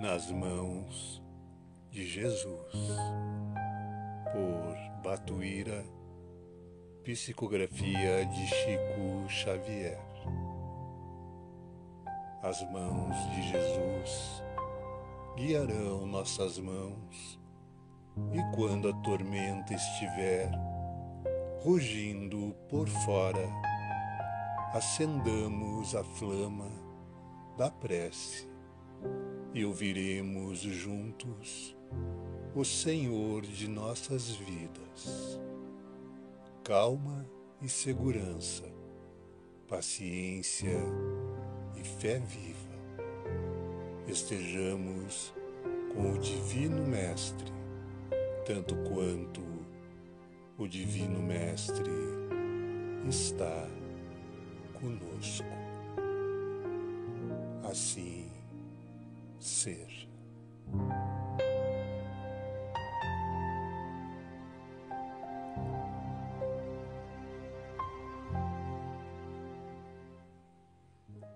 nas mãos de Jesus, por Batuíra, psicografia de Chico Xavier. As mãos de Jesus guiarão nossas mãos, e quando a tormenta estiver rugindo por fora, acendamos a flama da prece e ouviremos juntos o Senhor de nossas vidas. Calma e segurança, paciência e fé viva. Estejamos com o Divino Mestre, tanto quanto o Divino Mestre está conosco. Assim ser.